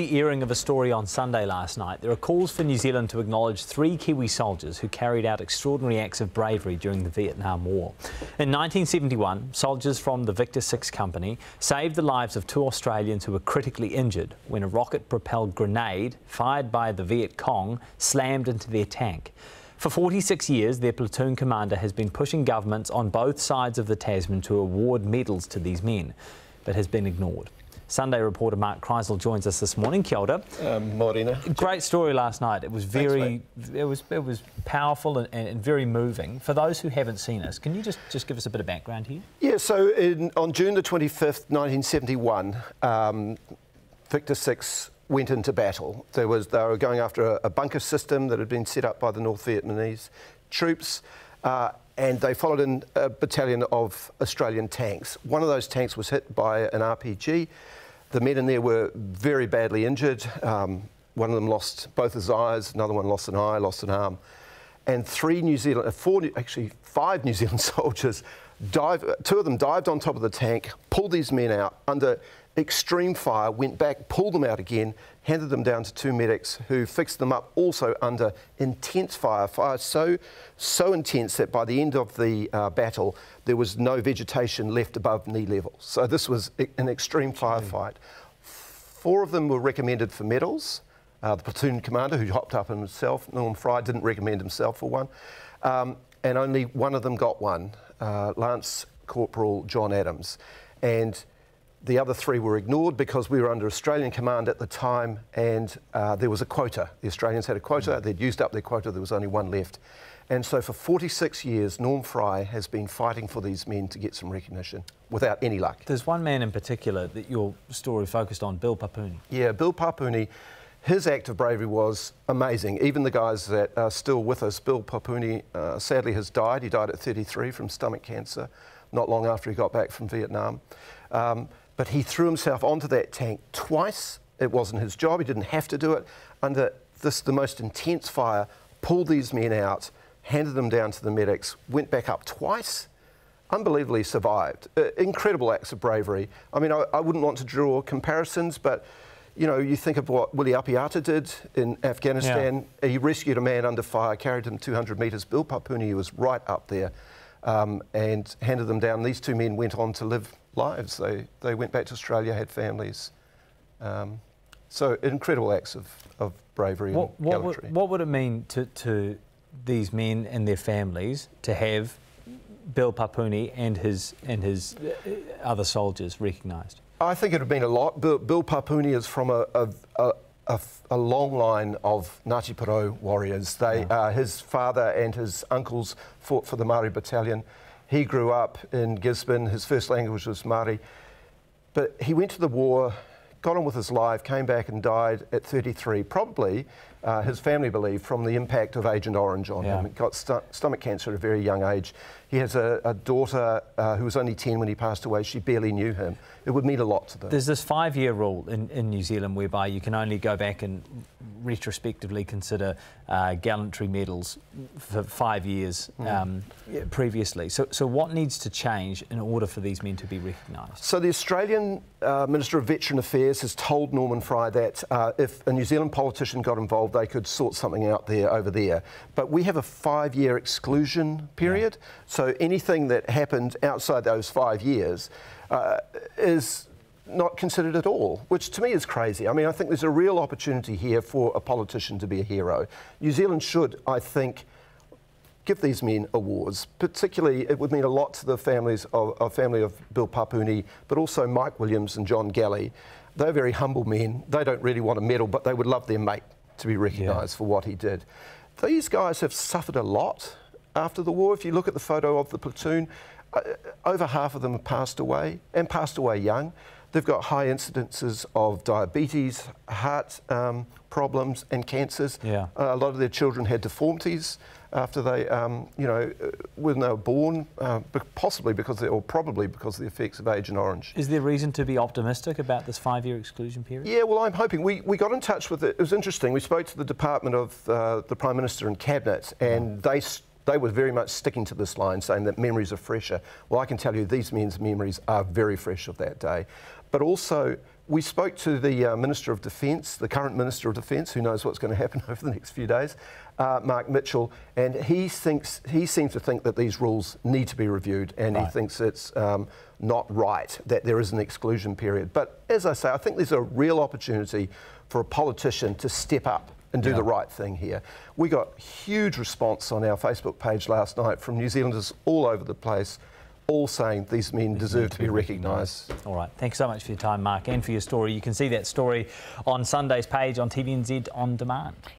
The airing of a story on Sunday last night, there are calls for New Zealand to acknowledge three Kiwi soldiers who carried out extraordinary acts of bravery during the Vietnam War. In 1971, soldiers from the Victor 6 Company saved the lives of two Australians who were critically injured when a rocket propelled grenade fired by the Viet Cong slammed into their tank. For 46 years, their platoon commander has been pushing governments on both sides of the Tasman to award medals to these men, but has been ignored. Sunday reporter Mark Crysell joins us this morning. Kia ora. Um, Morena. Great story last night. It was very, Thanks, it was it was powerful and, and, very moving. For those who haven't seen us, can you just, just give us a bit of background here? Yeah. So in, on June the 25th, 1971, um, Victor Six went into battle. There was they were going after a, a bunker system that had been set up by the North Vietnamese troops. Uh, and they followed in a battalion of Australian tanks. One of those tanks was hit by an RPG. The men in there were very badly injured. Um, one of them lost both his eyes, another one lost an eye, lost an arm. And three New Zealand, four, actually five New Zealand soldiers, dive, two of them dived on top of the tank, pulled these men out under extreme fire, went back, pulled them out again, handed them down to two medics who fixed them up also under intense fire. Fire so, so intense that by the end of the uh, battle, there was no vegetation left above knee level. So this was an extreme firefight. Four of them were recommended for medals. Uh, the platoon commander, who hopped up himself, Norm Fry, didn't recommend himself for one. Um, and only one of them got one, uh, Lance Corporal John Adams. And the other three were ignored because we were under Australian command at the time and uh, there was a quota. The Australians had a quota, mm. they'd used up their quota, there was only one left. And so for 46 years, Norm Fry has been fighting for these men to get some recognition without any luck. There's one man in particular that your story focused on, Bill Papuni. Yeah, Bill Papuni, his act of bravery was amazing. Even the guys that are still with us, Bill Papuni uh, sadly has died. He died at 33 from stomach cancer, not long after he got back from Vietnam. Um, but he threw himself onto that tank twice. It wasn't his job, he didn't have to do it. Under this, the most intense fire, pulled these men out, handed them down to the medics, went back up twice, unbelievably survived. Uh, incredible acts of bravery. I mean, I, I, wouldn't want to draw comparisons, but you know, you think of what Willie Apiata did in Afghanistan. Yeah. He rescued a man under fire, carried him 200 metres. Bill Papuni was right up there um, and handed them down. These two men went on to live lives. They, they went back to Australia, had families. Um, so incredible acts of, of bravery what, and what gallantry. Would, what would it mean to, to these men and their families to have Bill Papuni and his, and his uh, other soldiers recognised? I think it would have been a lot. Bill, Bill Papuni is from a, a, a a, a, long line of Ngāti Porou warriors. They, yeah. uh, his father and his uncles fought for the Māori battalion. He grew up in Gisborne, his first language was Māori, but he went to the war, got on with his life, came back and died at 33, probably, uh, his family believe, from the impact of Agent Orange on yeah. him. He got st stomach cancer at a very young age. He has a, a daughter uh, who was only 10 when he passed away. She barely knew him. It would mean a lot to them. There's this five-year rule in, in New Zealand whereby you can only go back and retrospectively consider uh, gallantry medals for five years mm. um, previously. So, so what needs to change in order for these men to be recognised? So the Australian uh, Minister of Veteran Affairs has told Norman Fry that uh, if a New Zealand politician got involved, they could sort something out there over there. But we have a five-year exclusion period, yeah. so anything that happened outside those five years uh, is not considered at all, which to me is crazy. I mean, I think there's a real opportunity here for a politician to be a hero. New Zealand should, I think, give these men awards. Particularly, it would mean a lot to the families of, of family of Bill Papuni, but also Mike Williams and John Galley. They're very humble men. They don't really want a medal, but they would love their mate to be recognised yeah. for what he did. These guys have suffered a lot after the war. If you look at the photo of the platoon, uh, over half of them have passed away and passed away young. They've got high incidences of diabetes, heart um, problems, and cancers. Yeah. Uh, a lot of their children had deformities after they, um, you know, uh, when they were born, uh, possibly because, they, or probably because of the effects of Agent Orange. Is there reason to be optimistic about this five-year exclusion period? Yeah, well, I'm hoping. We, we got in touch with it. It was interesting. We spoke to the Department of uh, the Prime Minister and Cabinet, and they they were very much sticking to this line, saying that memories are fresher. Well, I can tell you these men's memories are very fresh of that day. But also, we spoke to the uh, Minister of Defence, the current Minister of Defence, who knows what's going to happen over the next few days, uh, Mark Mitchell, and he thinks he seems to think that these rules need to be reviewed, and Right. he thinks it's um, not right that there is an exclusion period. But as I say, I think there's a real opportunity for a politician to step up and do Yeah. the right thing here. We got huge response on our Facebook page last night from New Zealanders all over the place, all saying these men deserve to be recognised. All right. Thanks so much for your time, Mark, and for your story. You can see that story on Sunday's page on TVNZ On Demand.